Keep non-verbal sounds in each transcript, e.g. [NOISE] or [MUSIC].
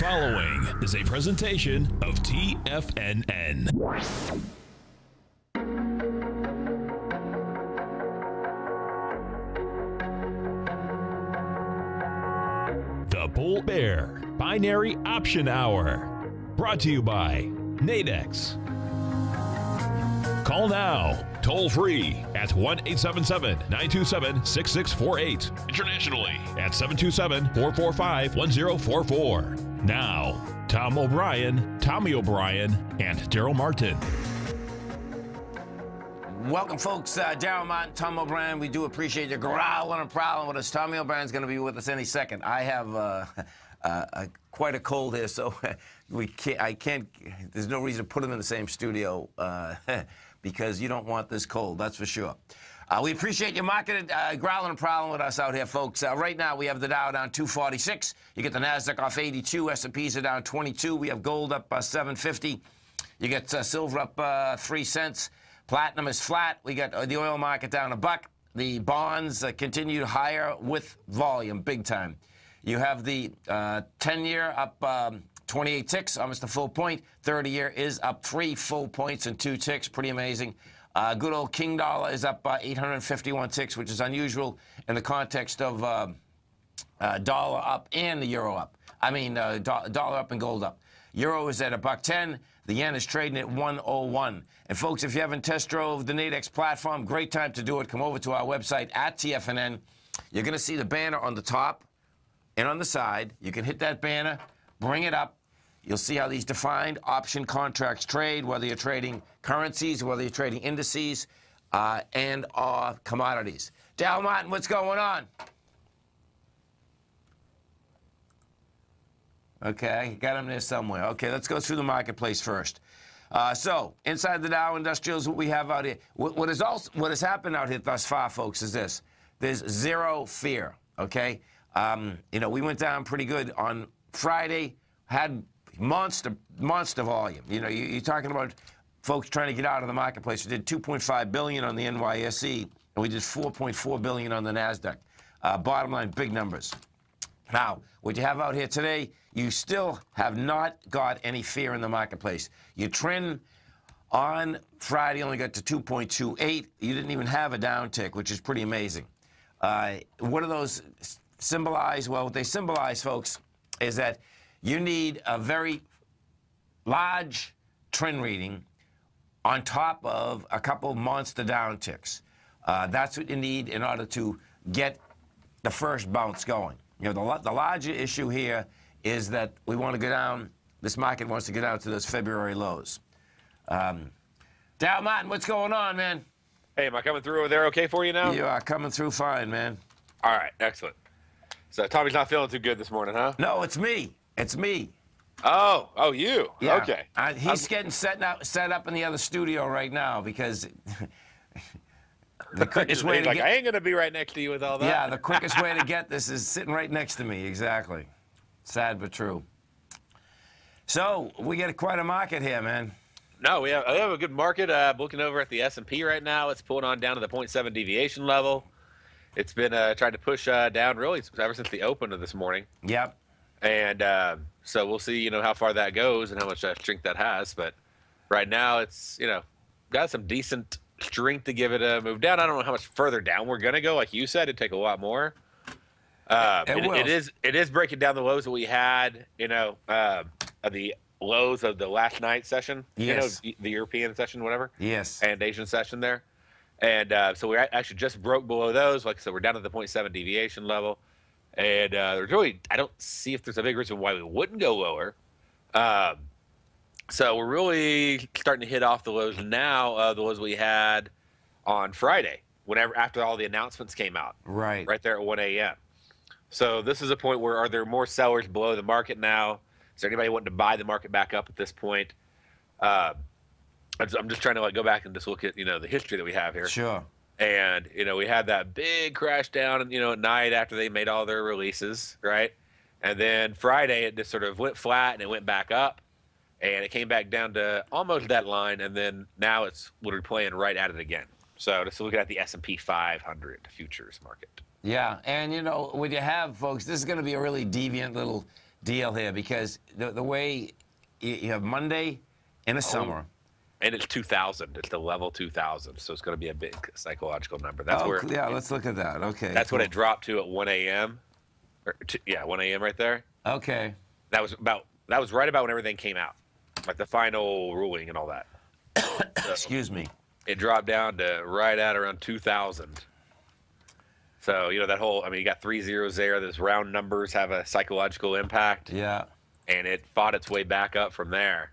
following is a presentation of TFNN. The Bull Bear Binary Option Hour. Brought to you by Nadex. Call now, toll free at 1 877 927 6648. Internationally at 727 445 1044. Now, Tom O'Brien, Tommy O'Brien, and Darrell Martin. Welcome, folks. Uh, Darrell Martin, Tom O'Brien. We do appreciate you growling and prowling with us. Tommy O'Brien's going to be with us any second. I have uh, [LAUGHS] uh, quite a cold here, so [LAUGHS] we can't. I can't. There's no reason to put him in the same studio uh, [LAUGHS] because you don't want this cold. That's for sure. Uh, we appreciate your market uh, growling prowling with us out here, folks. Uh, right now, we have the Dow down 246. You get the Nasdaq off 82. S&Ps are down 22. We have gold up uh, 750. You get uh, silver up uh, three cents. Platinum is flat. We got the oil market down a buck. The bonds continue higher with volume, big time. You have the 10-year up um, 28 ticks, almost a full point. 30-year is up three full points and two ticks. Pretty amazing. Uh, good old King Dollar is up uh, 851 ticks, which is unusual in the context of uh, uh dollar up and the euro up. I mean, uh, do dollar up and gold up. Euro is at a buck 10. The yen is trading at 101. And folks, if you haven't test drove the Nadex platform, great time to do it. Come over to our website at TFNN. You're going to see the banner on the top and on the side. You can hit that banner, bring it up. You'll see how these defined option contracts trade, whether you're trading currencies, whether you're trading indices, uh, and commodities. Darrell Martin, what's going on? Okay, got him there somewhere. Okay, let's go through the marketplace first. Uh, so, inside the Dow Industrials, what we have out here, what, what, is also, what has happened out here thus far, folks, is this. There's zero fear, okay? Um, you know, we went down pretty good on Friday, had monster, monster volume. You know, you, are talking about folks trying to get out of the marketplace. We did 2.5 billion on the NYSE, and we did 4.4 billion on the Nasdaq. Uh, bottom line, big numbers. Now, what you have out here today, you still have not got any fear in the marketplace. Your trend on Friday only got to 2.28. You didn't even have a downtick, which is pretty amazing. Uh, what do those symbolize? Well, what they symbolize, folks, is that you need a very large trend reading on top of a couple monster downticks. Uh, that's what you need in order to get the first bounce going. You know, the, the larger issue here is that we want to go down, this market wants to get down to those February lows. Um, Darrell Martin, what's going on, man? Hey, am I coming through over there okay for you now? You are coming through fine, man. All right, excellent. So Tommy's not feeling too good this morning, huh? No, it's me. It's me. Oh, oh, you. Yeah. Okay. Uh, he's I'm... getting set up, set up in the other studio right now because [LAUGHS] the [LAUGHS] quickest way to like, get... I ain't gonna be right next to you with all that. Yeah, the [LAUGHS] quickest way to get this is sitting right next to me. Exactly. Sad but true. So we get quite a market here, man. No, we have, we have a good market. Uh, looking over at the S&P right now, it's pulling on down to the 0.7 deviation level. It's been uh, trying to push uh, down really ever since the open of this morning. Yep. And uh, so we'll see, you know, how far that goes and how much uh, strength that has. But right now, it's you know got some decent strength to give it a move down. I don't know how much further down we're gonna go. Like you said, it'd take a lot more. Uh, it, it, it is it is breaking down the lows that we had, you know, uh, the lows of the last night session. Yes. You know, the European session, whatever. Yes. And Asian session there. And uh, so we actually just broke below those. Like I said, we're down at the 0.7 deviation level. And uh, there's really, I don't see if there's a big reason why we wouldn't go lower. Um, so we're really starting to hit off the lows now, uh, the lows we had on Friday, whenever after all the announcements came out. Right. Right there at 1 a.m. So this is a point where are there more sellers below the market now? Is there anybody wanting to buy the market back up at this point? Uh, I'm just trying to like go back and just look at you know the history that we have here. Sure. And you know we had that big crash down, you know, at night after they made all their releases, right? And then Friday it just sort of went flat and it went back up, and it came back down to almost that line, and then now it's literally playing right at it again. So just looking at the S&P 500 futures market. Yeah, and you know what you have, folks, this is going to be a really deviant little deal here because the, the way you, you have Monday in the oh. summer. And it's 2,000. It's the level 2,000. So it's going to be a big psychological number. That's oh, where. yeah, let's look at that. Okay. That's cool. what it dropped to at 1 a.m. Or t- yeah, 1 a.m. right there. Okay. That was about. That was right about when everything came out, like the final ruling and all that. [COUGHS] So Excuse me. it dropped down to right at around 2,000. So you know that whole. I mean, you got three zeros there. Those round numbers have a psychological impact, Yeah. and it fought its way back up from there.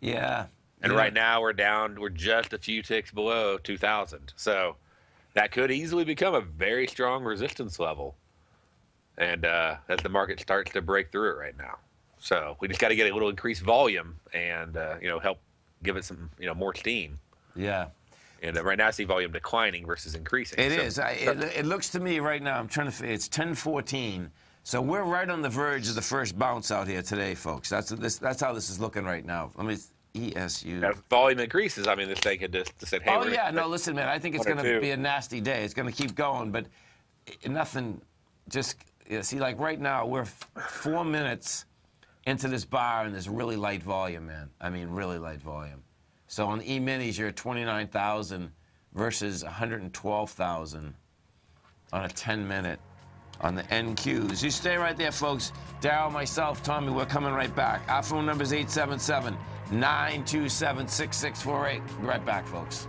Yeah. And Yeah. right now we're down, we're just a few ticks below 2000. So that could easily become a very strong resistance level. And uh, as the market starts to break through it right now. So we just got to get a little increased volume and, uh, you know, help give it some, you know, more steam. Yeah. And uh, right now I see volume declining versus increasing. It So- is. I, it, it looks to me right now. I'm trying to. It's 10:14. So we're right on the verge of the first bounce out here today, folks. That's this. That's how this is looking right now. Let me. ESU. Volume increases, I mean, this thing could just, just say, hey, Oh yeah, no. Listen, man. I think it's going to be a nasty day. It's going to keep going, but nothing. Just you know, see, like right now, we're four minutes into this bar, and there's really light volume, man. I mean, really light volume. So on E-minis, you're at 29,000 versus 112,000 on a 10-minute on the NQs. You stay right there, folks. Darrell, myself, Tommy, we're coming right back. Our phone number is 877 927 6648. Be right back, folks.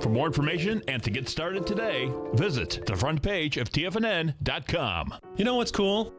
For more information and to get started today, visit the front page of TFNN.com. You know what's cool?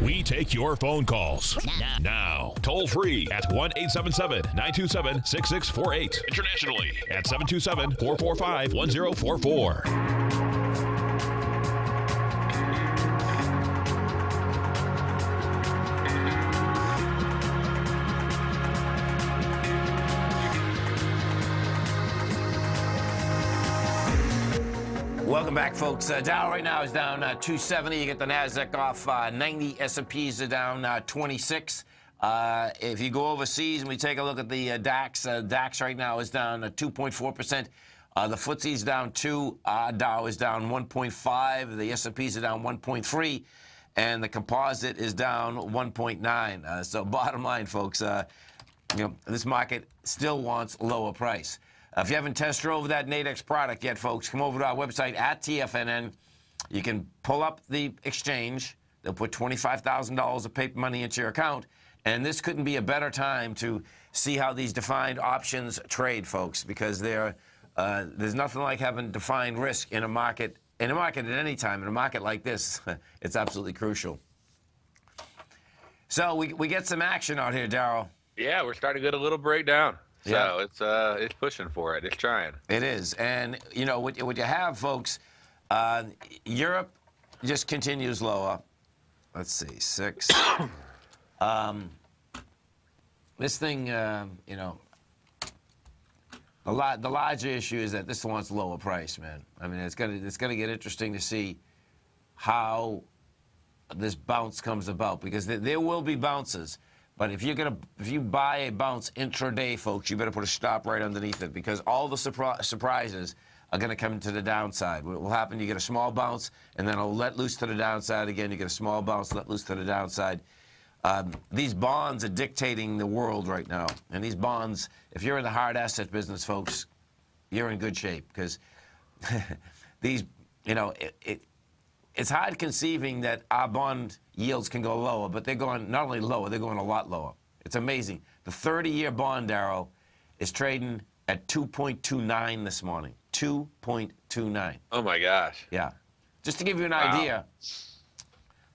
We take your phone calls now. now. Toll free at 1 877 927 6648. Internationally at 727 445 1044. Welcome back, folks. Uh, Dow right now is down uh, 270. You get the Nasdaq off uh, 90. S&Ps are down uh, 26. Uh, if you go overseas and we take a look at the uh, DAX, DAX right now is down 2.4 percent. the FTSE's down two. Dow is down 1.5. The S&Ps are down 1.3, and the composite is down 1.9. so, [LAUGHS] bottom line, folks, you know this market still wants lower price. If you haven't test drove that Nadex product yet, folks, come over to our website at TFNN. You can pull up the exchange. They'll put $25,000 of paper money into your account. And this couldn't be a better time to see how these defined options trade, folks, because uh, there's nothing like having defined risk in a market, in a market at any time. In a market like this, [LAUGHS] it's absolutely crucial. So we, we get some action out here, Darrell. Yeah, we're starting to get a little breakdown. So yeah. it's uh, it's pushing for it. It's trying. It is, and you know what, what you have, folks. Uh, Europe just continues lower. Let's see, six. [COUGHS] um, this thing, uh, you know, the, lot, the larger issue is that this wants lower price, man. I mean, it's gonna it's gonna get interesting to see how this bounce comes about because there, there will be bounces. But if you're gonna, if you buy a bounce intraday, folks, you better put a stop right underneath it because all the surpri surprises are going to come to the downside. What will happen? You get a small bounce, and then it'll let loose to the downside again. You get a small bounce, let loose to the downside. Um, these bonds are dictating the world right now, and these bonds, if you're in the hard asset business, folks, you're in good shape because [LAUGHS] these, you know, it, it, it's hard conceiving that our bond yields can go lower, but they're going not only lower, they're going a lot lower. It's amazing. The 30-year bond, Darrell, is trading at 2.29 this morning. 2.29. Oh my gosh. Yeah. Just to give you an wow. idea,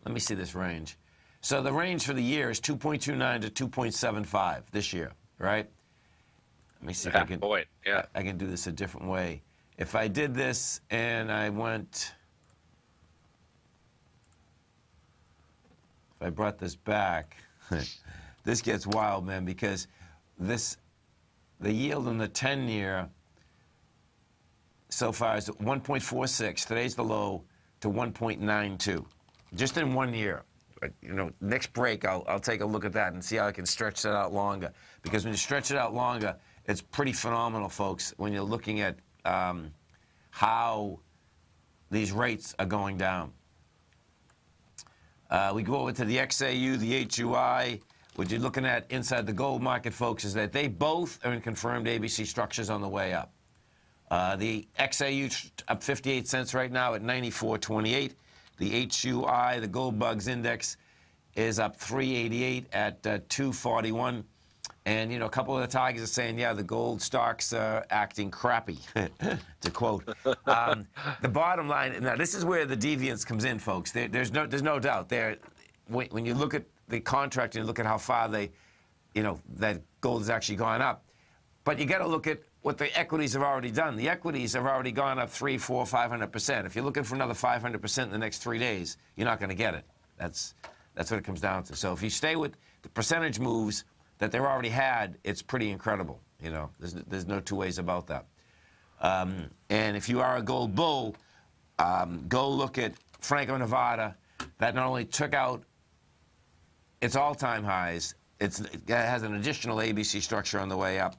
let me see this range. So the range for the year is 2.29 to 2.75 this year, right? Let me see if I can. Point. Yeah. I can do this a different way. If I did this and I went if I brought this back, [LAUGHS] this gets wild, man, because this, the yield in the 10 year so far is 1.46. Today's the low to 1.92, just in one year. You know, next break, I'll, I'll take a look at that and see how I can stretch that out longer. Because when you stretch it out longer, it's pretty phenomenal, folks, when you're looking at um, how these rates are going down. Uh, we go over to the XAU, the HUI. What you're looking at inside the gold market, folks, is that they both are in confirmed ABC structures on the way up. Uh, the XAU up 58 cents right now at 94.28. The HUI, the Gold Bugs Index, is up 388 at uh, 241. And, you know, a couple of the Tigers are saying, yeah, the gold stocks are acting crappy, [LAUGHS] to quote. Um, the bottom line, now this is where the deviance comes in, folks. There, there's, no, there's no doubt. There, when, when, you look at the contract and look at how far they, you know, that gold has actually gone up. But you got to look at what the equities have already done. The equities have already gone up three, four, five hundred percent. If you're looking for another 500 percent in the next three days, you're not going to get it. That's that's what it comes down to. So if you stay with the percentage moves that they've already had, it's pretty incredible. You know, there's, there's no two ways about that. Um, and if you are a gold bull, um, go look at Franco-Nevada. That not only took out its all-time highs, it has an additional ABC structure on the way up.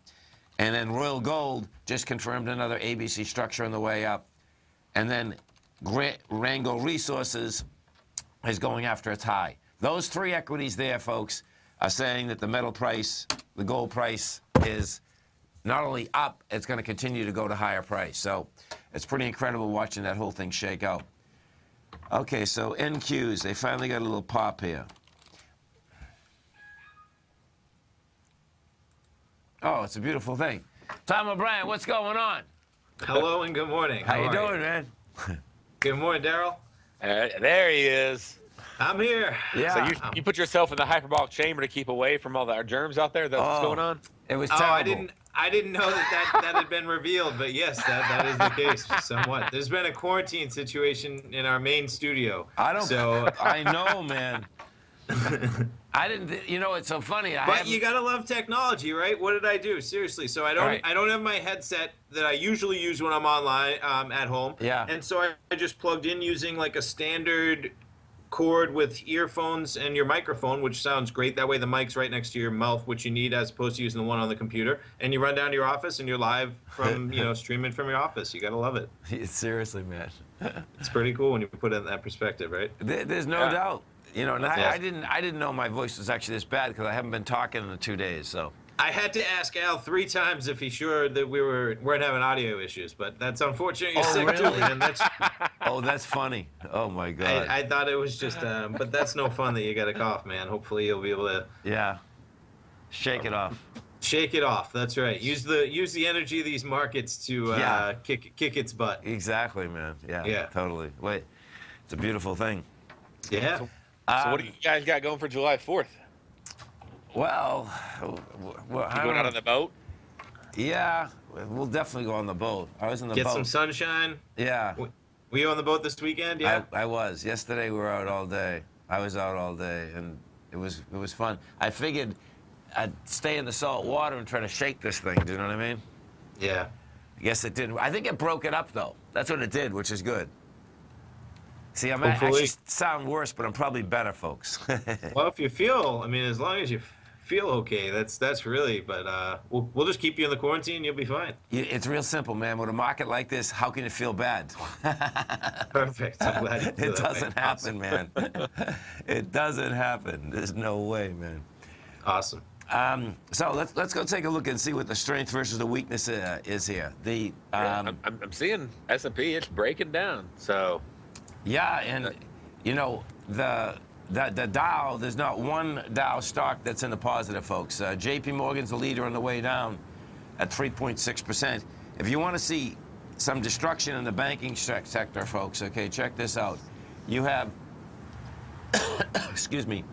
And then Royal Gold just confirmed another ABC structure on the way up. And then Randgold Resources is going after its high. Those three equities there, folks, are saying that the metal price, the gold price, is not only up, it's going to continue to go to higher price. So it's pretty incredible watching that whole thing shake out. Okay, so NQs, they finally got a little pop here. Oh, it's a beautiful thing. Tom O'Brien, what's going on? Hello and good morning. How, How you doing, you? man? good morning, Darrell. Uh, there he is. I'm here. Yeah. So you, you put yourself in the hyperbolic chamber to keep away from all the germs out there. That's what's Oh. going on. it was Oh. I didn't. I didn't know that, that that had been revealed, but yes, that, that is the case somewhat. There's been a quarantine situation in our main studio. I don't. So, [LAUGHS] I know, man. I didn't. You know, it's so funny. I but haven't- you gotta love technology, right? What did I do? Seriously. So I don't. Right. I don't have my headset that I usually use when I'm online um, at home. Yeah. And so I, I just plugged in using like a standard cord with earphones and your microphone, which sounds great. That way the mic's right next to your mouth, which you need as opposed to using the one on the computer. And you run down to your office and you're live from, [LAUGHS] you know, streaming from your office. You gotta love it. Seriously, man. It's pretty cool when you put it in that perspective, right? There, there's no Yeah. doubt. You know, and I, Yeah. I didn't. I didn't know my voice was actually this bad because I haven't been talking in the two days. So. I had to ask Al three times if he's sure that we were weren't having audio issues, but that's unfortunate. You're Oh, sick really? man. That's [LAUGHS] Oh, that's funny. Oh my God. I, I thought it was just, um, but that's no fun that you got a cough, man. Hopefully you'll be able to yeah. Shake it off. shake it off. That's right. Use the use the energy of these markets to uh, Yeah. kick kick its butt. Exactly, man. Yeah. Yeah. Totally. Wait. It's a beautiful thing. Yeah. So Um, what do you guys got going for July 4th? Well, w- well You don't going out on the boat? Yeah, we'll definitely go on the boat. I was in the Get boat. some sunshine. yeah, Were you on the boat this weekend? Yeah. I, I was. Yesterday we were out all day. I was out all day, and it was it was fun. I figured I'd stay in the salt water and try to shake this thing. Do you know what I mean? yeah. I guess it did. I think it broke it up though. That's what it did, which is good. See, I'm actually sound worse, but I'm probably better, folks. [LAUGHS] Well, if you feel, I mean, as long as you f- feel okay, that's that's really. But uh, we'll we'll just keep you in the quarantine. You'll be fine. You- it's real simple, man. With a market like this, how can it feel bad? [LAUGHS] Perfect. I'm glad you [LAUGHS] feel it doesn't happen, man. [LAUGHS] it doesn't happen. There's no way, man. Awesome. Um, so let's let's go take a look and see what the strength versus the weakness uh, is here. The um, I'm, I'm, I'm seeing S&P. It's breaking down. So yeah, and you know the. The, the Dow, there's not one Dow stock that's in the positive, folks. Uh, JP Morgan's the leader on the way down at 3.6%. If you want to see some destruction in the banking sec- sector, folks, okay, check this out. You have, [COUGHS] excuse me,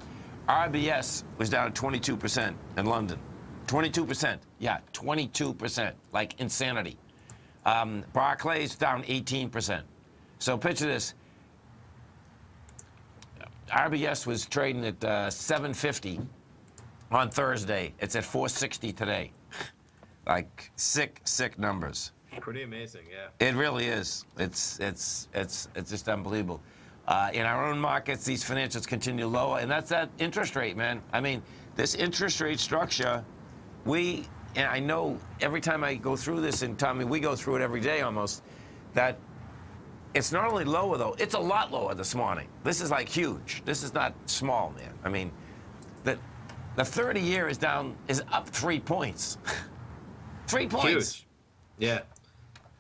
RBS was down 22% in London. 22%. Yeah, 22%. Like insanity. Um, Barclays down 18%. So picture this. RBS was trading at uh, 750 on Thursday. It's at 460 today. Like sick, sick numbers. Pretty amazing. Yeah. It really is. It's it's it's it's just unbelievable. Uh, in our own markets, these financials continue lower, and that's that interest rate, man. I mean, this interest rate structure, we and I know every time I go through this, and Tommy, we go through it every day almost. That it's not only lower though; it's a lot lower this morning. This is like huge. This is not small, man. I mean, the the 30 year is down is up three points. [LAUGHS] three points. Huge. Yeah.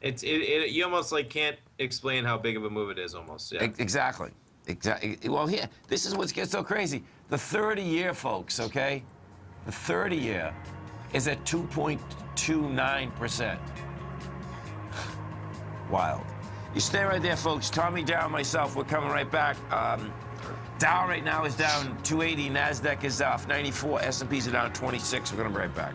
It's it, it. You almost like can't explain how big of a move it is. Almost. Yeah. Ex- Exactly. Exactly. Well, here, this is what gets so crazy. The 30 year, folks, okay? The 30 year is at 2.29%. [SIGHS] Wild. You stay right there, folks. Tommy Darrell myself, we're coming right back. Um, Dow right now is down 280. NASDAQ is off 94. S&Ps are down 26. We're going to be right back.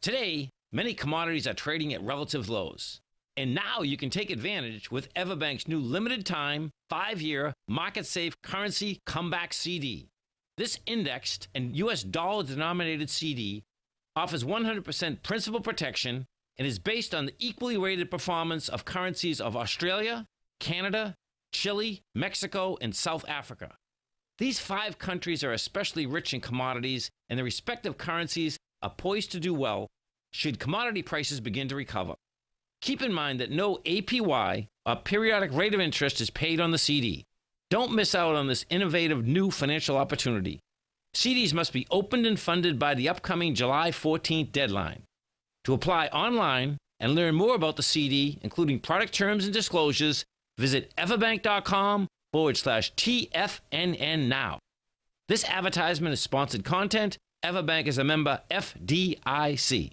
Today, many commodities are trading at relative lows. And now you can take advantage with Everbank's new limited time, five year, market safe currency comeback CD. This indexed and US dollar denominated CD offers 100% principal protection and is based on the equally rated performance of currencies of Australia, Canada, Chile, Mexico, and South Africa. These five countries are especially rich in commodities, and their respective currencies are poised to do well should commodity prices begin to recover. Keep in mind that no APY or periodic rate of interest is paid on the CD. Don't miss out on this innovative new financial opportunity. CDs must be opened and funded by the upcoming July 14th deadline. To apply online and learn more about the CD, including product terms and disclosures, visit everbank.com forward slash TFNN now. This advertisement is sponsored content Everbank is a member FDIC.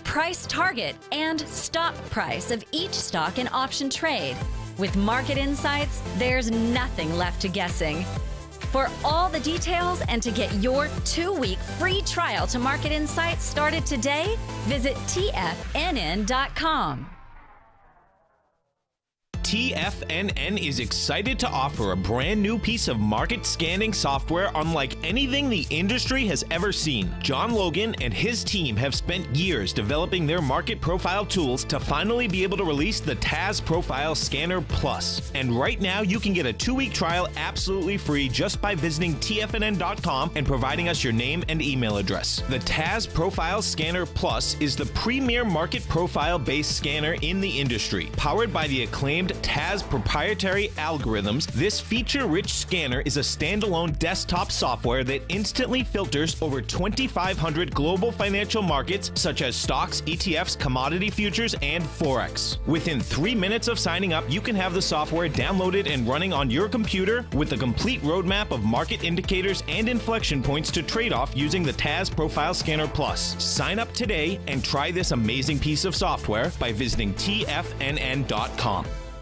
price target, and stop price of each stock in option trade. With market insights, there's nothing left to guessing. For all the details and to get your two week free trial to Market Insights started today, visit TFNN.com. TFNN is excited to offer a brand new piece of market scanning software unlike anything the industry has ever seen. John Logan and his team have spent years developing their market profile tools to finally be able to release the TAS Profile Scanner Plus. And right now, you can get a two week trial absolutely free just by visiting TFNN.com and providing us your name and email address. The TAS Profile Scanner Plus is the premier market profile based scanner in the industry. Powered by the acclaimed TAS proprietary algorithms, this feature rich scanner is a standalone desktop software that instantly filters over 2,500 global financial markets such as stocks, ETFs, commodity futures, and Forex. Within three minutes of signing up, you can have the software downloaded and running on your computer with a complete roadmap of market indicators and inflection points to trade off using the TAS Profile Scanner Plus. Sign up today and try this amazing piece of software by visiting TFNN.com.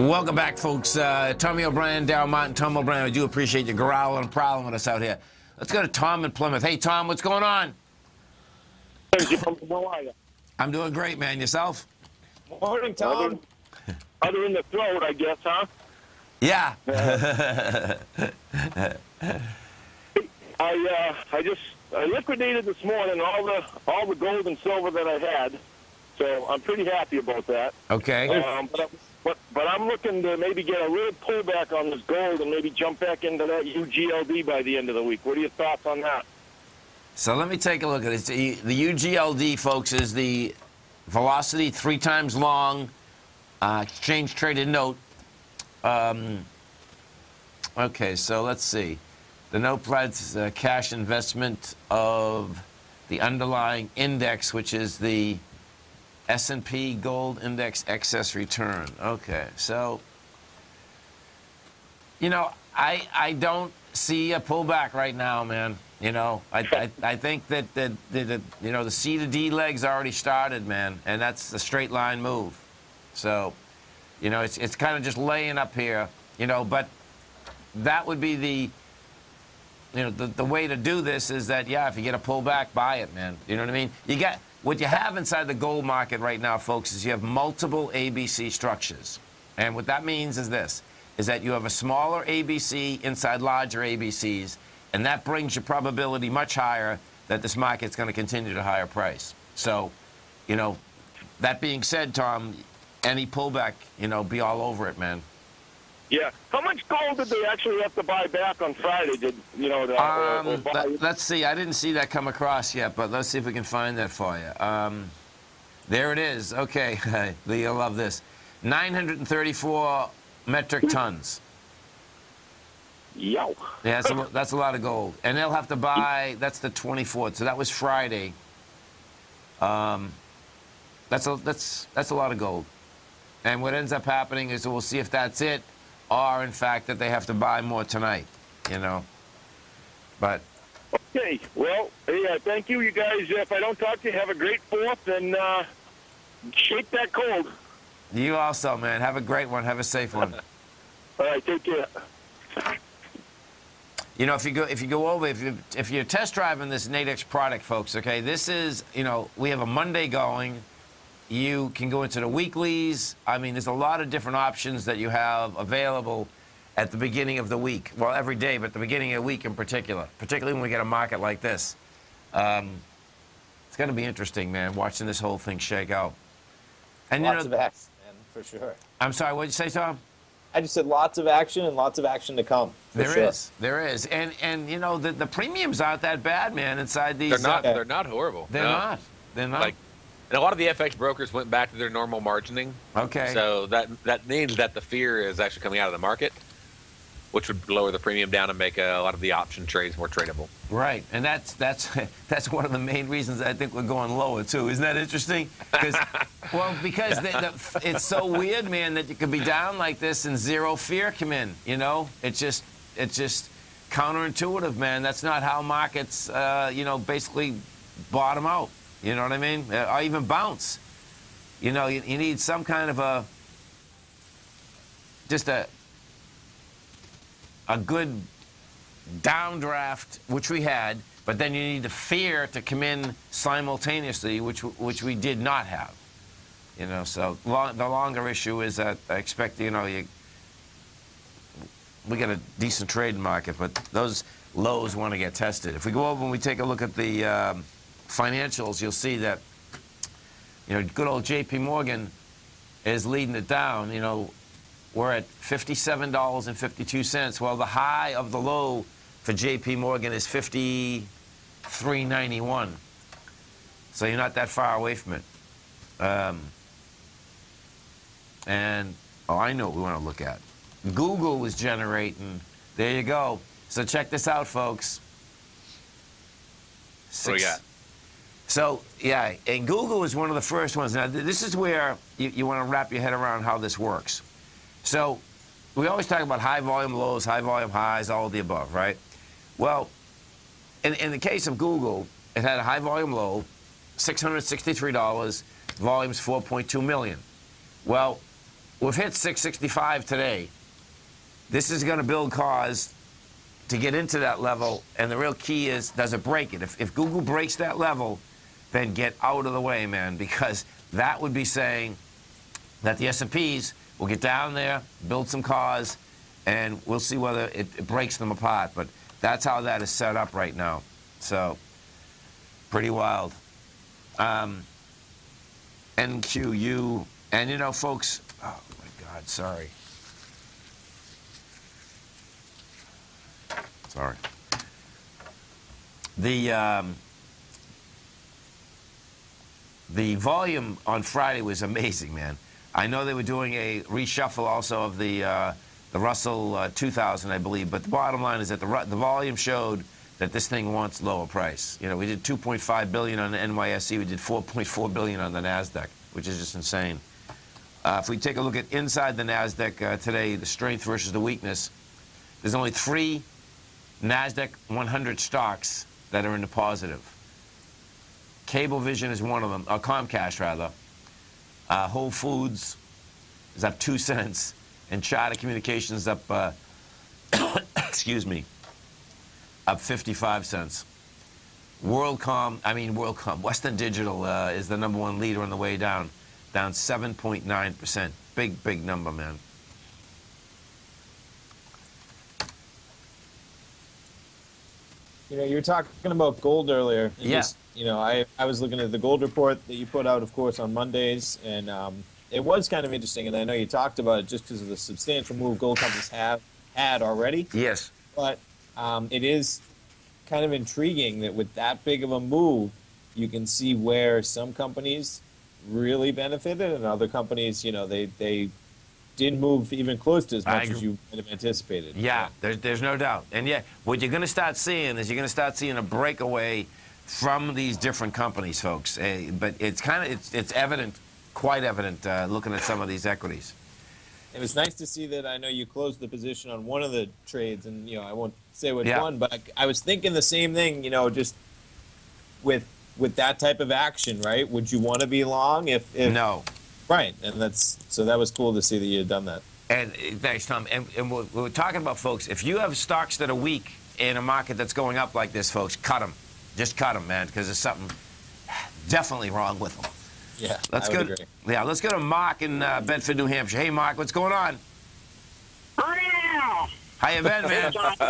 Welcome back, folks. Uh, Tommy O'Brien, Darrell Martin, Tom O'Brien. I do appreciate you growling and prowling with us out here. Let's go to Tom in Plymouth. Hey, Tom, what's going on? How are you? I'm doing great, man. Yourself? Morning, Tom. Other than the throat, I guess, huh? Yeah. [LAUGHS] I uh, I just I liquidated this morning all the all the gold and silver that I had, so I'm pretty happy about that. okay. Um, but, I'm- but but I'm looking to maybe get a little pullback on this gold and maybe jump back into that UGLD by the end of the week. What are your thoughts on that? So let me take a look at it. The UGLD, folks, is the velocity three times long uh, exchange traded note. Um, okay, so let's see. The note provides uh, cash investment of the underlying index, which is the S&P Gold Index Excess Return. Okay, so you know, I I don't see a pullback right now, man. You know, I I, I think that the, the, the you know the C to D legs already started, man, and that's the straight line move. So, you know, it's it's kind of just laying up here, you know, but that would be the you know the, the way to do this is that yeah, if you get a pullback, buy it, man. You know what I mean? You get what you have inside the gold market right now, folks, is you have multiple ABC structures. And what that means is this is that you have a smaller ABC inside larger ABCs, and that brings your probability much higher that this market's going to continue to higher price. So, you know, that being said, Tom, any pullback, you know, be all over it, man. Yeah. How much gold did they actually have to buy back on Friday? Did you know? The, Um, or buy- let, us see. I didn't see that come across yet, but let's see if we can find that for you. Um, there it is. Okay, [LAUGHS] Lee, you'll love this. 934 metric tons. Yo. Yeah, that's a, [LAUGHS] that's a lot of gold. And they'll have to buy, that's the 24th, so that was Friday. Um, that's, a, that's, that's a lot of gold. And what ends up happening is we'll see if that's it, or in fact that they have to buy more tonight, you know. But Okay. Well, hey, uh, thank you, you guys. If I don't talk to you, have a great fourth and uh, shake that cold. you also, man, have a great one. Have a safe one. [LAUGHS] All right, take care. You know, if you go if you go over if you if you're test driving this Nadex product, folks, okay, this is you know we have a Monday going. You can go into the weeklies. I mean, there's a lot of different options that you have available at the beginning of the week. Well, every day, but the beginning of the week in particular, particularly when we get a market like this. Um, it's going to be interesting, man, watching this whole thing shake out. And lots you of know, action, man, for sure. I'm sorry, what did you say, Tom? I just said lots of action and lots of action to come. for There is, sure. there is, and and you know the, the premiums aren't that bad, man. Inside these, They're not. uh, They're not horrible. they're No. not, they're not. Like, and a lot of the FX brokers went back to their normal margining. Okay. So that that means that the fear is actually coming out of the market, which would lower the premium down and make a, lot of the option trades more tradable. Right, and that's that's [LAUGHS] that's one of the main reasons I think we're going lower too. Isn't that interesting? Because [LAUGHS] well, because the, the, it's so weird, man, that you could be down like this and zero fear come in. You know, it's just it's just counterintuitive, man. That's not how markets, uh, you know, basically bottom out. You know what I mean? Uh, Or even bounce. You know, you, you need some kind of a just a a good downdraft, which we had, but then you need the fear to come in simultaneously, which which we did not have. You know, so long, the longer issue is that I expect you know you we got a decent trading market, but those lows want to get tested. If we go over and we take a look at the um, financials, you'll see that you know good old J.P. Morgan is leading it down. You know, we're at $57.52. Well, the high of the low for JP Morgan is 53.91. So you're not that far away from it. Um, and, oh, I know what we want to look at. Google was generating, there you go. So check this out, folks. What do we got? So, yeah, and Google was one of the first ones. Now, this is where you, you want to wrap your head around how this works. So, we always talk about high volume lows, high volume highs, all of the above, right? Well, in, in the case of Google, it had a high volume low, $663, volume's 4.2 million. Well, we've hit 665 today. This is going to build cause to get into that level, and the real key is does it break it? If, if Google breaks that level, then get out of the way, man, because that would be saying that the S&Ps will get down there, build some cars, and we'll see whether it, it breaks them apart. But that's how that is set up right now. So, pretty wild. Um, NQU, and you know, folks, oh my God, sorry. Sorry. The um, the volume on Friday was amazing, man. I know they were doing a reshuffle also of the uh, the Russell uh, 2000, I believe. But the bottom line is that the the volume showed that this thing wants lower price. You know, we did 2.5 billion on the NYSE, we did 4.4 billion on the Nasdaq, which is just insane. Uh, if we take a look at inside the Nasdaq uh, today, the strength versus the weakness, there's only three NASDAQ 100 stocks that are in the positive. Cablevision is one of them, or Comcast rather. Uh, Whole Foods is up two [LAUGHS] cents, and Charter Communications up, uh, [COUGHS] excuse me, up 55 cents. WorldCom, I mean WorldCom, Western Digital uh, is the number one leader on the way down, down 7.9%. Big, big number, man. You know, you were talking about gold earlier. and Yeah. You know, I, I was looking at the gold report that you put out, of course, on Mondays, and um, it was kind of interesting. And I know you talked about it just because of the substantial move gold companies have had already. Yes. But um, it is kind of intriguing that with that big of a move, you can see where some companies really benefited and other companies, you know, they, they didn't move even close to as much as you might have anticipated. Yeah, there's, there's no doubt. And yeah, what you're going to start seeing is you're going to start seeing a breakaway from these different companies, folks. Eh, but it's kind of it's, it's evident, quite evident, uh, looking at some of these equities. It was nice to see that I know you closed the position on one of the trades, and you know I won't say which Yeah. one, but I, I was thinking the same thing. You know, just with with that type of action, right? Would you want to be long if, if No. right? And that's so that was cool to see that you had done that. And uh, thanks, Tom. And, and we're, we're talking about folks. If you have stocks that are weak in a market that's going up like this, folks, cut them. Just cut them, man, because there's something definitely wrong with them. Yeah, Let's I go. To, agree. yeah, let's go to Mark in uh, Bedford, New Hampshire. Hey, Mark, what's going on? How you been, man? [LAUGHS]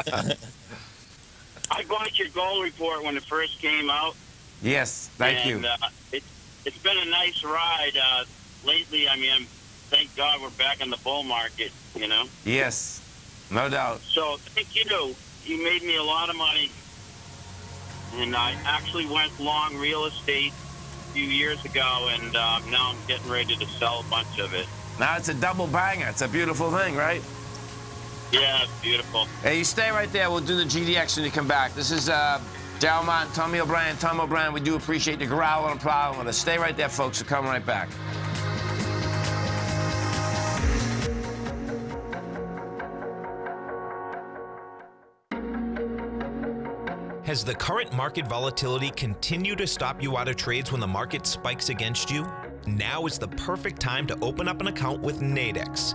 I bought your gold report when it first came out. yes, thank and, you. Uh, it, it's been a nice ride. Uh, lately, I mean, thank God we're back in the bull market, you know? Yes, no doubt. So thank you. You made me a lot of money. And I actually went long real estate a few years ago, and um, now I'm getting ready to sell a bunch of it. Now it's a double banger. It's a beautiful thing, right? Yeah, it's beautiful. Hey, you stay right there. We'll do the GDX when you come back. This is uh, Martin, Tommy O'Brien. Tom O'Brien, we do appreciate the growl and prowl with us. Stay right there, folks. We're coming right back. Has the current market volatility continued to stop you out of trades when the market spikes against you? Now is the perfect time to open up an account with Nadex.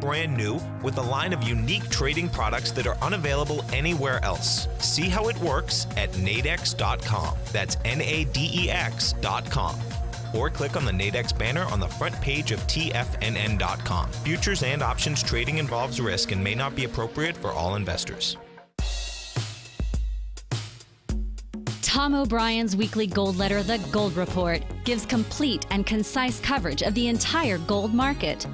brand new with a line of unique trading products that are unavailable anywhere else. See how it works at nadex.com. That's N A D E X.com. Or click on the Nadex banner on the front page of TFNN.com. Futures and options trading involves risk and may not be appropriate for all investors. Tom O'Brien's weekly gold letter, The Gold Report, gives complete and concise coverage of the entire gold market.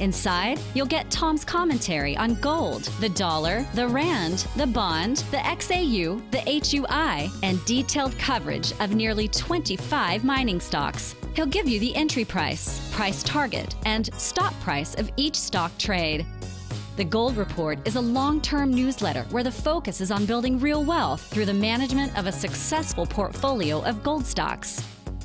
Inside, you'll get Tom's commentary on gold, the dollar, the rand, the bond, the XAU, the HUI, and detailed coverage of nearly 25 mining stocks. He'll give you the entry price, price target, and stop price of each stock trade. The Gold Report is a long term newsletter where the focus is on building real wealth through the management of a successful portfolio of gold stocks.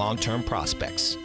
long term prospects.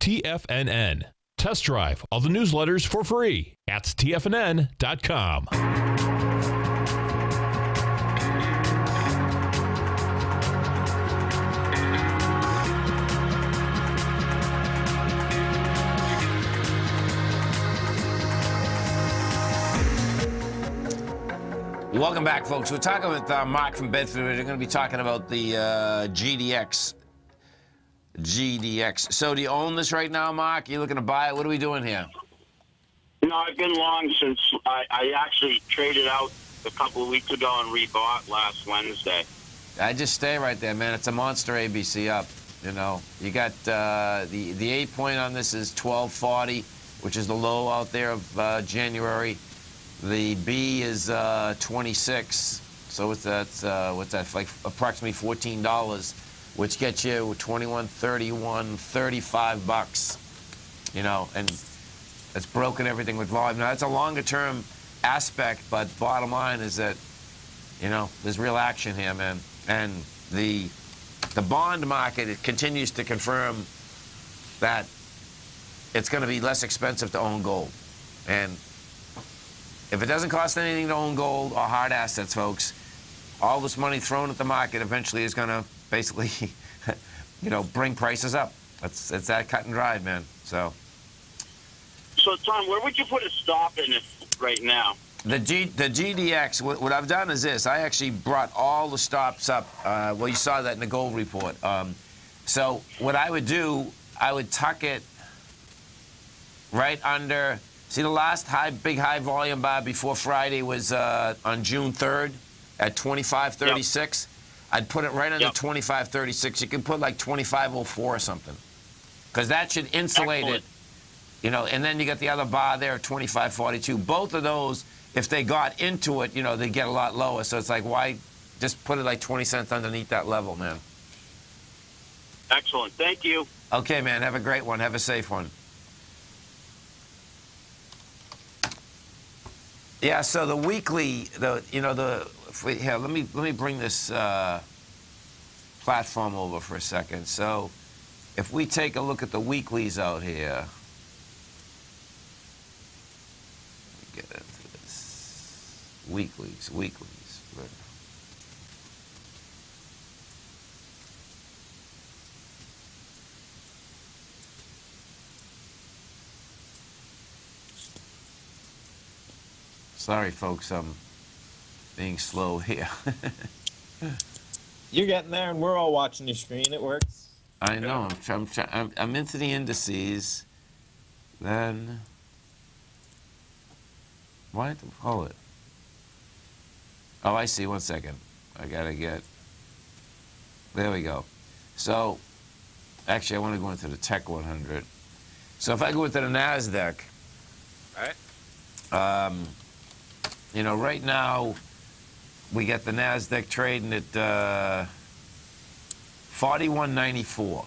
TFNN. Test drive all the newsletters for free at TFNN.com. Welcome back, folks. We're talking with uh, Mark from Bedford. We're going to be talking about the uh, GDX. GDX. So, do you own this right now, Mark? you looking to buy it? What are we doing here? No, I've been long since I, I actually traded out a couple of weeks ago and rebought last Wednesday. I just stay right there, man. It's a monster ABC up. You know, you got uh, the the A point on this is 1240, which is the low out there of uh, January. The B is uh, 26. So it's that's uh, what's that like approximately fourteen dollars, which gets you 21, 31, 35 bucks. You know, and it's broken everything with volume. Now that's a longer term aspect, but bottom line is that you know there's real action here, man, and the the bond market it continues to confirm that it's going to be less expensive to own gold. And if it doesn't cost anything to own gold or hard assets, folks, all this money thrown at the market eventually is going to basically, [LAUGHS] you know, bring prices up. It's, it's that cut and dried, man. So So, Tom, where would you put a stop in it right now? the G, the GDX, what, what I've done is this. I actually brought all the stops up. Uh, well, you saw that in the gold report. Um, so what I would do, I would tuck it right under. See the last high, big high volume bar before Friday was uh, on June 3rd at 25.36. I'd put it right under Yep. 25.36. You can put like 25.04 or something, because that should insulate Excellent. it. You know, and then you got the other bar there 25.42. Both of those, if they got into it, you know, they get a lot lower. So it's like, why just put it like 20 cents underneath that level, man? Excellent. Thank you. Okay, man. Have a great one. Have a safe one. Yeah. So the weekly, the you know the we, here, let me let me bring this uh, platform over for a second. So if we take a look at the weeklies out here. Get into this. Weeklies, weeklies. Where- Sorry, folks. I'm being slow here. [LAUGHS] You're getting there, and we're all watching your screen. It works. I know. I'm, I'm, I'm, I'm into the indices. Then. What? Hold it. Oh, I see. One second. I gotta get. There we go. So, actually, I want to go into the Tech 100. So if I go into the Nasdaq, All right. um, you know, right now we got the Nasdaq trading at uh, 41.94.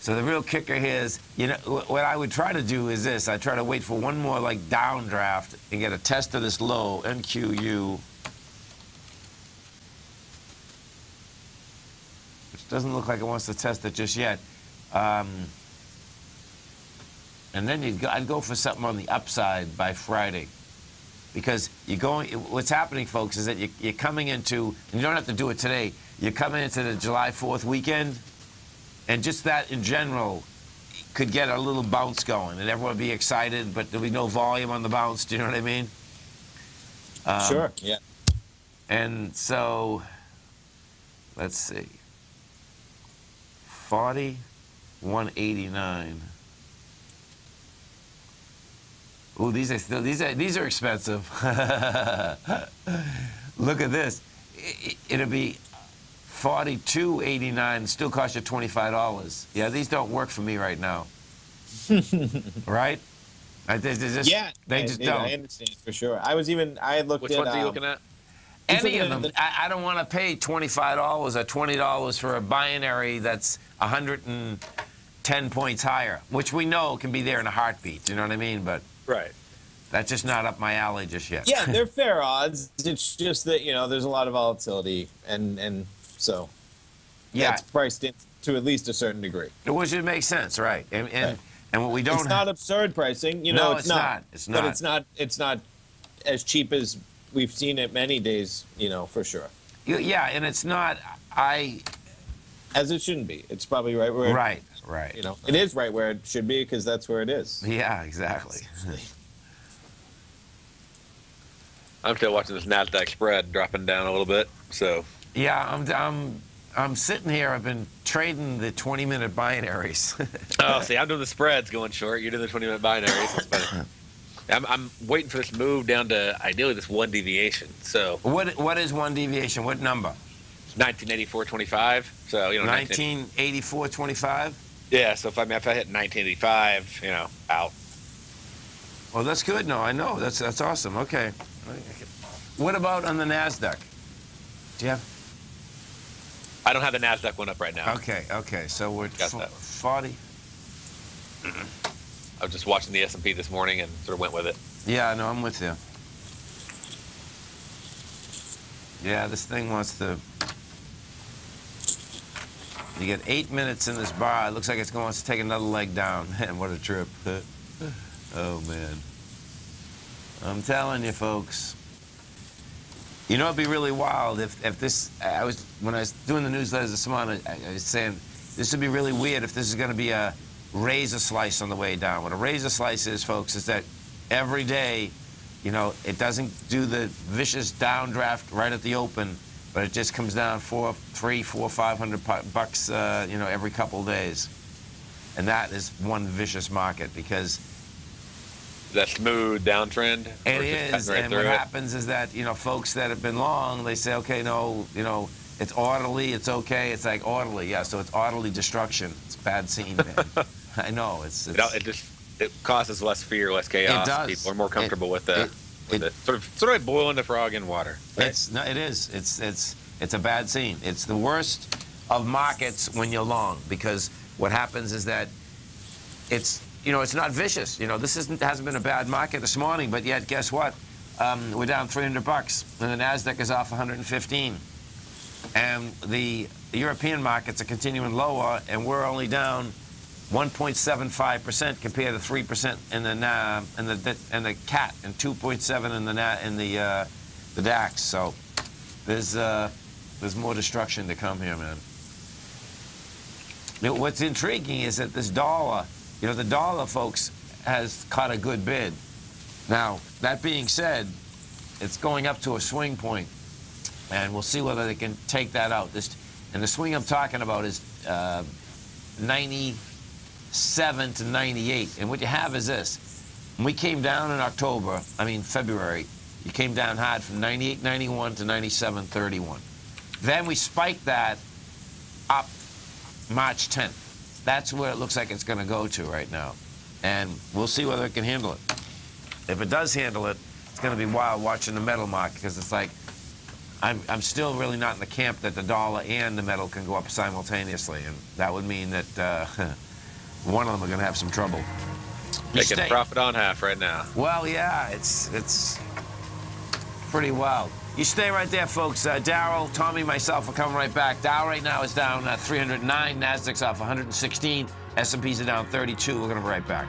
So the real kicker here is, you know, what I would try to do is this: I try to wait for one more like downdraft and get a test of this low NQU, which doesn't look like it wants to test it just yet. Um, and then you'd go, I'd go for something on the upside by Friday. Because you're going, what's happening, folks, is that you, you're coming into, and you don't have to do it today, you're coming into the July 4th weekend, and just that in general could get a little bounce going, and everyone would be excited, but there'll be no volume on the bounce. Do you know what I mean? Um, sure. Yeah. And so, let's see. 40, 189. Ooh, these are still these are these are expensive. [LAUGHS] Look at this. I- It'll be 42.89. Still cost you $25. Yeah, these don't work for me right now. [LAUGHS] right? I, they, they just, yeah. they just yeah, don't. I understand for sure. I was even. I looked Which at. ones are you um, looking at? Any of them. the- I, I don't want to pay $25 or $20 for a binary that's 110 points higher, which we know can be there in a heartbeat. You know what I mean? But Right. that's just not up my alley just yet. yeah, they're [LAUGHS] fair odds. It's just that you know there's a lot of volatility, and and so Yeah. it's priced in to at least a certain degree. Which would make sense, right? And, and, Right. and what we don't it's not absurd pricing, you No, know. it's not. It's But not. it's not. It's not as cheap as we've seen it many days, you know, for sure. Yeah, and it's not. I As it shouldn't be. It's probably right where. right, right. You know, it is right where it should be because that's where it is. Yeah, exactly. [LAUGHS] I'm still watching this Nasdaq spread dropping down a little bit. So Yeah, I'm. I'm. I'm sitting here. I've been trading the 20-minute binaries. [LAUGHS] Oh, see, I'm doing the spreads going short. You're doing the 20 minute binaries. It's funny. [LAUGHS] I'm, I'm waiting for this move down to ideally this one deviation. So what What is one deviation? What number? 1984.25. So you know, 19, 1984.25. yeah. So if I mean, if I hit 1985, you know, out. Well, that's good. No, I know. That's that's awesome. Okay. what about on the Nasdaq? Do you have? I don't have the Nasdaq one up right now. Okay, okay. So we're Got that. 40. Mm-hmm. I was just watching the S&P this morning and sort of went with it. Yeah, no, I'm with you. Yeah, this thing wants to. You get eight minutes in this bar. It looks like it's going to take another leg down. [LAUGHS] Man, what a trip. [LAUGHS] oh, man. I'm telling you, folks. You know, it'd be really wild if, if this. I was when I was doing the newsletters this morning. I, I was saying this would be really weird if this is going to be a razor slice on the way down. What a razor slice is, folks, is that every day, you know, it doesn't do the vicious downdraft right at the open, but it just comes down four, three, four, five hundred bucks, uh, you know, every couple of days, and that is one vicious market because That smooth downtrend. it is, right and what it? happens is that you know folks that have been long, they say, okay, no, you know, it's orderly, it's okay. It's like orderly, yeah. So it's orderly destruction. It's a bad scene, man. [LAUGHS] I know. It's, It, it's it just it causes less fear, less chaos. It does. People are more comfortable with the it- with it, Sort of sort of like boiling the frog in water. right? It's no, it is. It's it's it's a bad scene. It's the worst of markets when you're long because what happens is that it's you know it's not vicious. You know this isn't hasn't been a bad market this morning, but yet guess what? Um, we're down 300 bucks, and the Nasdaq is off 115, and the European markets are continuing lower, and we're only down 1.75% compared to 3% in the Na- in the in the CAC and 2.7 in the in the uh, the DAX. So there's uh, there's more destruction to come here, man. Know, what's intriguing is that this dollar, you know, the dollar, folks, has caught a good bid. Now, that being said, it's going up to a swing point, and we'll see whether they can take that out. This, and the swing I'm talking about is uh, 97 to 98. And what you have is this. When we came down in October, I mean February, you came down hard from 98, 91 to 97, 31. Then we spiked that up March 10th. That's where it looks like it's going to go to right now. And we'll see whether it can handle it. If it does handle it, it's going to be wild watching the metal market because it's like, I'm, I'm still really not in the camp that the dollar and the metal can go up simultaneously. And that would mean that uh, [LAUGHS] one of them are going to have some trouble. You Making stay- profit on half right now. well, yeah, it's it's pretty wild. You stay right there, folks. Uh, Darrell, Tommy, myself are coming right back. Dow right now is down uh, 309. Nasdaq's off 116. S&Ps are down 32. We're going to be right back.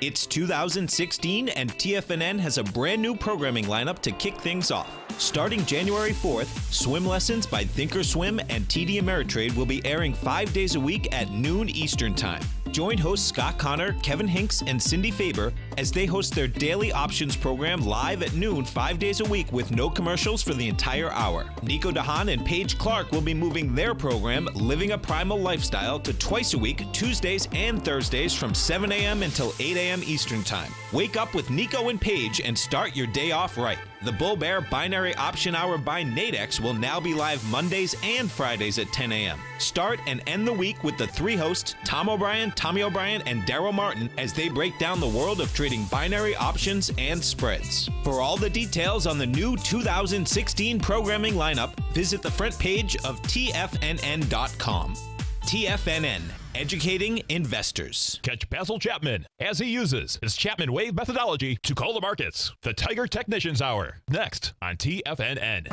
It's 2016, and TFNN has a brand new programming lineup to kick things off. Starting January 4th, swim lessons by Thinkorswim and TD Ameritrade will be airing five days a week at noon Eastern Time. Join hosts Scott Connor, Kevin Hincks, and Cindy Faber as they host their daily options program live at noon five days a week with no commercials for the entire hour. Nico DeHaan and Paige Clark will be moving their program, Living a Primal Lifestyle, to twice a week, Tuesdays and Thursdays from 7 a.m. until 8 a.m. Eastern Time. Wake up with Nico and Paige and start your day off right. The Bull Bear Binary Option Hour by Nadex will now be live Mondays and Fridays at 10 a.m. Start and end the week with the three hosts, Tom O'Brien, Tommy O'Brien, and Darrell Martin, as they break down the world of trading binary options and spreads. For all the details on the new 2016 programming lineup, visit the front page of TFNN.com. TFNN, educating investors. Catch Basil Chapman as he uses his Chapman Wave methodology to call the markets. The Tiger Technicians Hour, next on TFNN.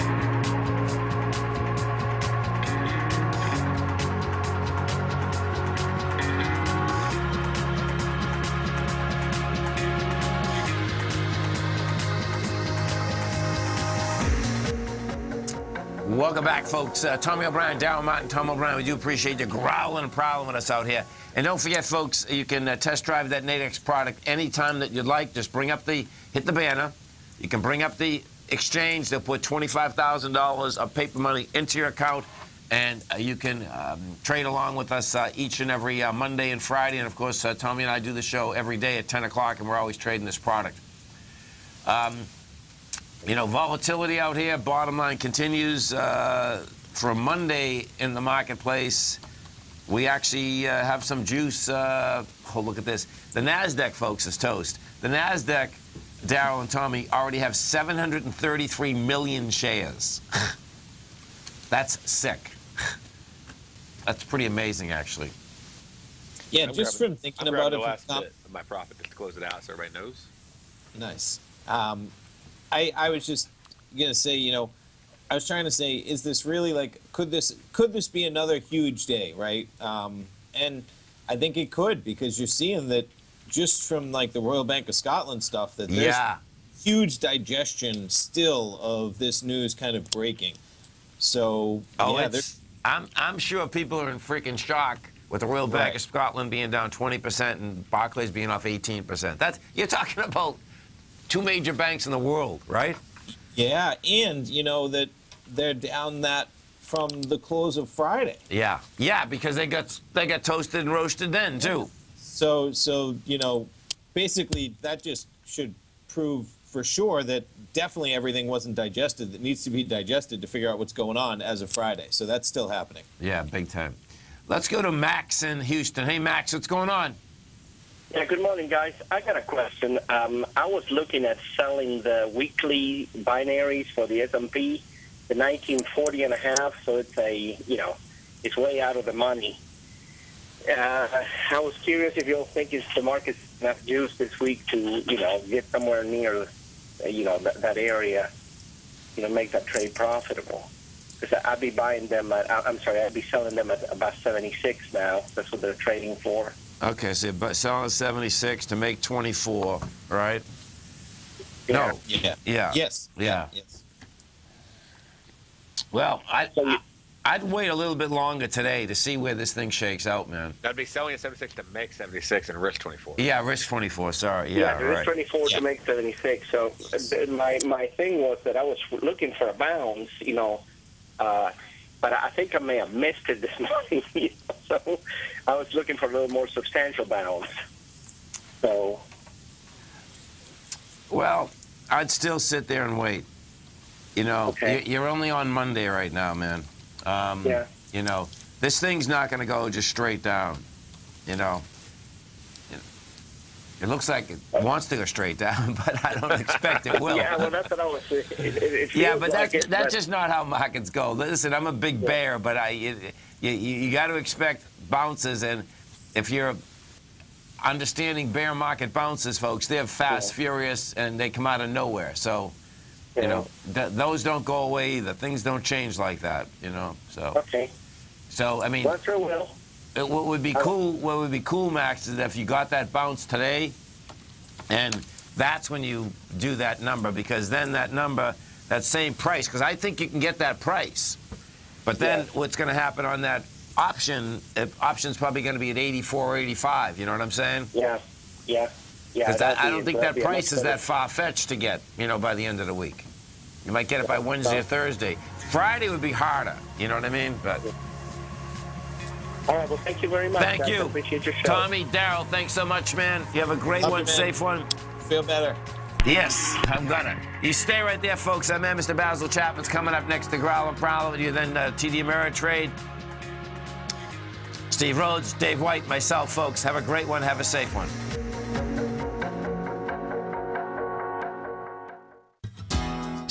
Welcome back, folks. Uh, Tommy O'Brien, Darrell Martin, Tom O'Brien. We do appreciate you growling and prowling with us out here. And don't forget, folks, you can uh, test drive that Nadex product anytime that you'd like. Just bring up the, hit the banner. You can bring up the exchange. They'll put $25,000 of paper money into your account. And uh, you can um, trade along with us uh, each and every uh, Monday and Friday. And of course, uh, Tommy and I do the show every day at 10 o'clock, and we're always trading this product. Um, you know, volatility out here, bottom line continues. Uh, from Monday in the marketplace, we actually uh, have some juice. Uh, oh, look at this. The NASDAQ, folks, is toast. The NASDAQ, Darrell and Tommy, already have 733 million shares. [LAUGHS] That's sick. That's pretty amazing, actually. Yeah, I'm just grabbing- from thinking I'm about it the from last top- bit of my profit just to close it out so everybody knows. Nice. Um, I I was just gonna say, you know, I was trying to say, is this really like could this could this be another huge day, right? Um, and I think it could because you're seeing that just from like the Royal Bank of Scotland stuff that there's Yeah. huge digestion still of this news kind of breaking. So Oh, yeah, I'm, I'm sure people are in freaking shock with the Royal Bank Right. of Scotland being down 20% and Barclays being off 18%. That's You're talking [LAUGHS] about two major banks in the world, right? Yeah, and you know that they're down that from the close of Friday. Yeah. Yeah, because they got they got toasted and roasted then, too. So so you know, basically that just should prove for sure that definitely everything wasn't digested that needs to be digested to figure out what's going on as of Friday. So that's still happening. Yeah, big time. Let's go to Max in Houston. Hey, Max, what's going on? Yeah, good morning, guys. I got a question. Um, I was looking at selling the weekly binaries for the S&P, the 1940 and a half, so it's a, you know, it's way out of the money. Uh, I was curious if you all think it's the market's enough juice this week to, you know, get somewhere near, uh, you know, that, that area, you know, make that trade profitable. Because I'd be buying them at, I'm sorry, I'd be selling them at about 76 now. That's what they're trading for. Okay, so but selling 76 to make 24, right? No. Yeah. Yeah. Yes. Yeah. Yes. Well, I, I, I'd wait a little bit longer today to see where this thing shakes out, man. I'd be selling at 76 to make 76 and risk 24. Yeah, risk 24. Sorry. Yeah, there is right. 24 to make 76. So uh, my my thing was that I was looking for a bounce, you know, uh, but I think I may have missed it this [LAUGHS] morning. So I was looking for a little more substantial bounce. So Well, I'd still sit there and wait. You know, Okay. you- you're only on Monday right now, man. Um, Yeah. You know, this thing's not going to go just straight down. You know, it looks like it wants to go straight down, [LAUGHS] but I don't expect it will. [LAUGHS] yeah, well that's what I was. It, it Yeah, but like that's it, that's but- just not how markets go. Listen, I'm a big bear, but I you you, you got to expect bounces, and if you're understanding bear market bounces, folks, they're fast, furious, and they come out of nowhere. So, you know, th- those don't go away either. Things don't change like that, you know. So. Okay. So I mean. Well, sure will. What would be cool? What would be cool, Max, is if you got that bounce today, and that's when you do that number because then that number, that same price, because I think you can get that price, but then what's going to happen on that option? If option's probably going to be at 84 or 85. You know what I'm saying? Yeah. Yeah. Yeah. Because I don't think that price is that far fetched to get. You know, by the end of the week, you might get it by Wednesday or Thursday. Friday would be harder. You know what I mean? But. All right. Well, thank you very much. Thank guys. I you. appreciate your show. Tommy, Darrell, thanks so much, man. You have a great Love one, you, safe one. Feel better. Yes, I'm gonna. You stay right there, folks. I'm man, Mr. Basil Chapman's coming up next to Growl and Prowl with you, then uh, TD Ameritrade. Steve Rhodes, Dave White, myself, folks. Have a great one. Have a safe one.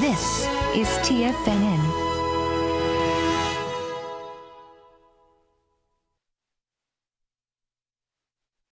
This is TFNN.